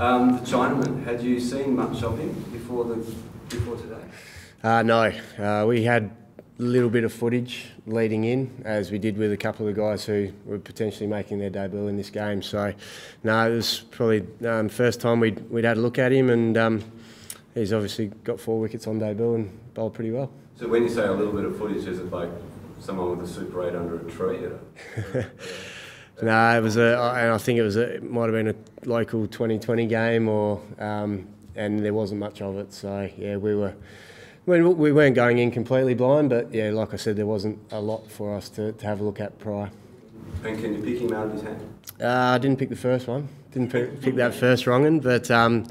Um, the Chinaman, had you seen much of him before the before today? Uh, no, uh, we had a little bit of footage leading in, as we did with a couple of the guys who were potentially making their debut in this game. So, no, it was probably um, first time we'd, we'd had a look at him, and um, he's obviously got four wickets on debut and bowled pretty well. So when you say a little bit of footage, is it like someone with a Super 8 under a tree? no, it was a, and I think it was a, it might have been a local 2020 game, or um, and there wasn't much of it. So yeah, we were we weren't going in completely blind, but yeah, like I said, there wasn't a lot for us to, to have a look at prior. And can you pick him out of his hand? Uh, I didn't pick the first one. Didn't pick, pick that first wrong one, but um,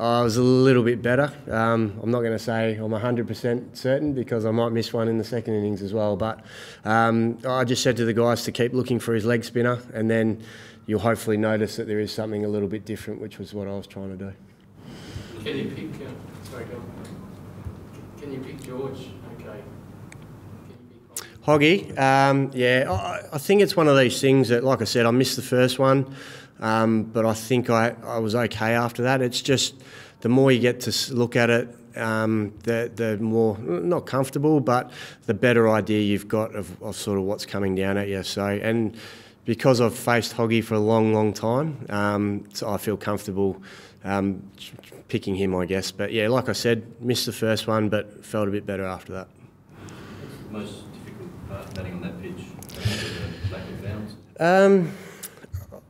I was a little bit better. Um, I'm not going to say I'm 100% certain because I might miss one in the second innings as well. But um, I just said to the guys to keep looking for his leg spinner, and then you'll hopefully notice that there is something a little bit different, which was what I was trying to do. Can you pick? Uh, sorry, go. Can you pick George? Okay. Hoggy, um, yeah, I, I, think it's one of these things that, like I said, I missed the first one, um, but I think I, I was okay after that. It's just the more you get to look at it, um, the, the more, not comfortable, but the better idea you've got of, of, sort of what's coming down at you. So, and because I've faced Hoggy for a long, long time, um, so I feel comfortable um, picking him, I guess. But yeah, like I said, missed the first one, but felt a bit better after that. most difficult part batting on that pitch? Lack of bounce?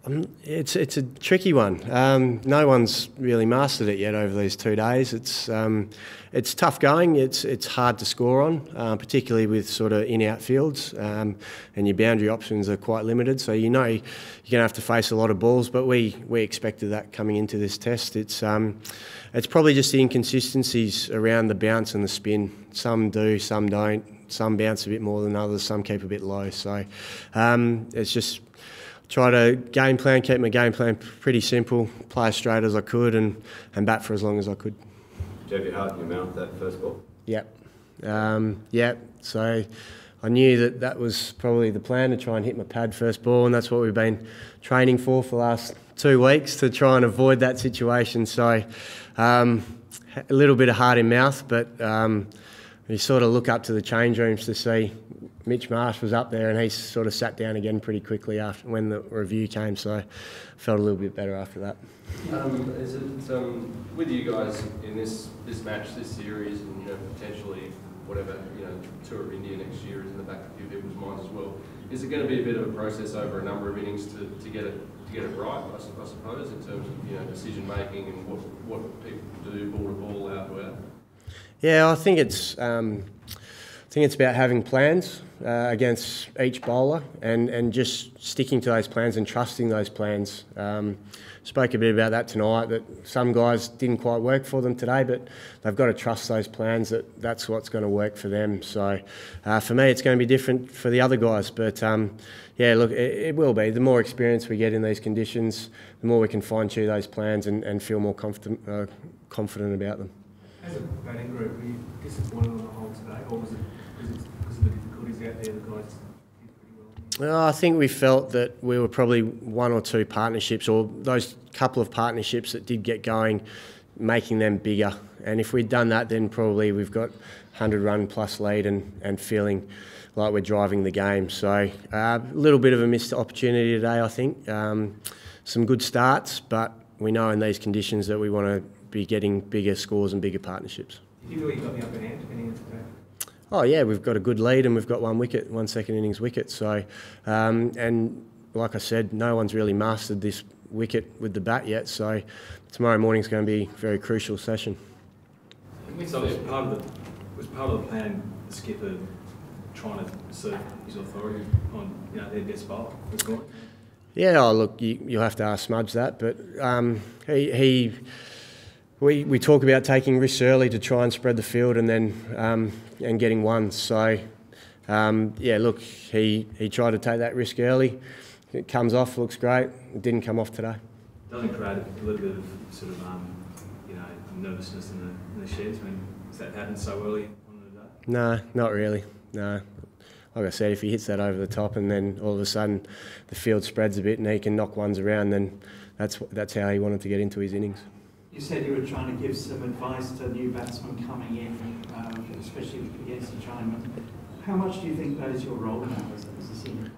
Um, it's it's a tricky one. Um, no one's really mastered it yet over these two days. It's um, it's tough going. It's it's hard to score on, uh, particularly with sort of in out fields, um, and your boundary options are quite limited. So you know you're going to have to face a lot of balls. But we we expected that coming into this test. It's um, it's probably just the inconsistencies around the bounce and the spin. Some do, some don't. Some bounce a bit more than others. Some keep a bit low. So um, it's just try to game plan, keep my game plan pretty simple, play as straight as I could, and, and bat for as long as I could. Did you have your heart in your mouth that first ball? Yep. Um, yep. So I knew that that was probably the plan to try and hit my pad first ball, and that's what we've been training for for the last two weeks to try and avoid that situation. So um, a little bit of heart in mouth, but um, you sort of look up to the change rooms to see Mitch Marsh was up there and he sort of sat down again pretty quickly after when the review came, so I felt a little bit better after that. Um, is it um, with you guys in this this match, this series, and you know potentially whatever you know tour of India next year is in the back of a few people's minds as well. Is it going to be a bit of a process over a number of innings to, to get it to get it right? I, suppose in terms of you know decision making and what what people do ball to ball, out to out. Yeah, I think it's. Um, I think it's about having plans uh, against each bowler and, and just sticking to those plans and trusting those plans. Um, spoke a bit about that tonight, that some guys didn't quite work for them today, but they've got to trust those plans that that's what's going to work for them. So uh, for me, it's going to be different for the other guys. But um, yeah, look, it, it, will be. The more experience we get in these conditions, the more we can fine tune those plans and, and feel more confident, uh, confident about them. As a batting group, were you disappointed on the whole today, or was it because of the difficulties out there, the guys well? I think we felt that we were probably one or two partnerships, or those couple of partnerships that did get going, making them bigger. And if we'd done that, then probably we've got 100 run plus lead and, and feeling like we're driving the game. So uh, a little bit of a missed opportunity today, I think. Um, some good starts, but we know in these conditions that we want to be getting bigger scores and bigger partnerships. You feel you got the upper hand today? Oh yeah, we've got a good lead and we've got one wicket, one second innings wicket. So, um, and like I said, no one's really mastered this wicket with the bat yet. So, tomorrow morning is going to be a very crucial session. So was part of the was part of the plan the skipper trying to assert his authority on you know their best bowler. Yeah, oh, look, you, will have to ask Smudge that, but um, he, he we, we talk about taking risks early to try and spread the field and then um, and getting one. So um, yeah, look, he, he tried to take that risk early. It comes off, looks great. It didn't come off today. Doesn't create a little bit of sort of um, you know nervousness in the, in the sheds when that happens so early on the day? No, not really. No, like I said, if he hits that over the top and then all of a sudden the field spreads a bit and he can knock ones around, then that's that's how he wanted to get into his innings. You said you were trying to give some advice to new batsmen coming in, um, especially against the Chinaman. How much do you think that is your role now as, as a senior?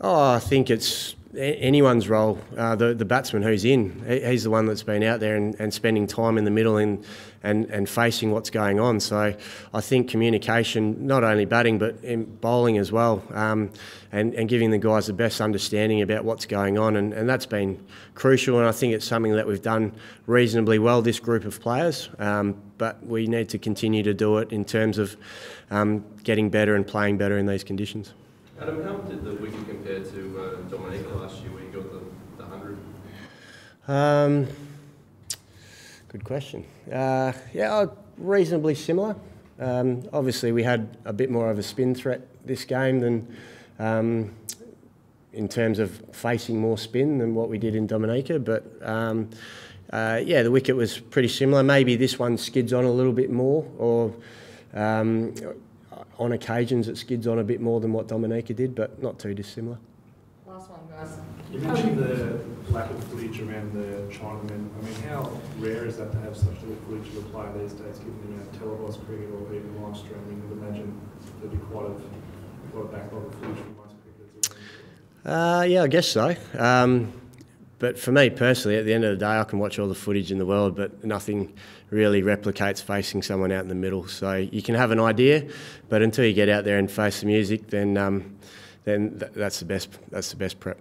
Oh, I think it's anyone's role. Uh, the the batsman who's in, he's the one that's been out there and, and spending time in the middle and, and and facing what's going on. So I think communication, not only batting but in bowling as well, um, and and giving the guys the best understanding about what's going on, and, and that's been crucial. And I think it's something that we've done reasonably well. This group of players, um, but we need to continue to do it in terms of um, getting better and playing better in these conditions. Adam, how did the wicket compare to uh, Dominica last year when you got the, the 100? Um, good question. Uh, yeah, uh, reasonably similar. Um, obviously, we had a bit more of a spin threat this game than um, in terms of facing more spin than what we did in Dominica. But um, uh, yeah, the wicket was pretty similar. Maybe this one skids on a little bit more, or um, on occasions it skids on a bit more than what Dominica did, but not too dissimilar. Last one, guys. You mentioned the lack of footage around the Chinamen. I mean, how rare is that to have such little footage of a player these days, given the amount of televised cricket or even live streaming? I would imagine there'd be quite a, quite a backlog of footage from most cricketers around. Uh, yeah, I guess so. Um, but for me personally, at the end of the day, I can watch all the footage in the world, but nothing really replicates facing someone out in the middle. So you can have an idea, but until you get out there and face the music, then um, then th- that's the best. That's the best prep.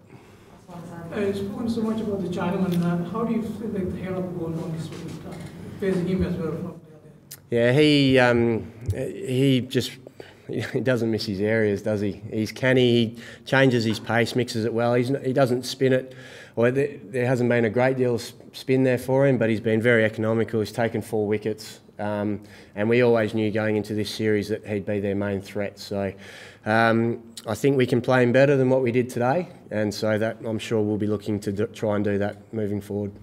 Uh, spoken so much about the Chinaman. Uh, how do you feel like the of on this facing him as well from the other? Yeah, he um, he just he doesn't miss his areas, does he? He's canny. He changes his pace, mixes it well. He's, he doesn't spin it. Well, there, there hasn't been a great deal of spin there for him, but he's been very economical. He's taken four wickets, um, and we always knew going into this series that he'd be their main threat. So. Um, I think we can play him better than what we did today, and so that I'm sure we'll be looking to do, try and do that moving forward.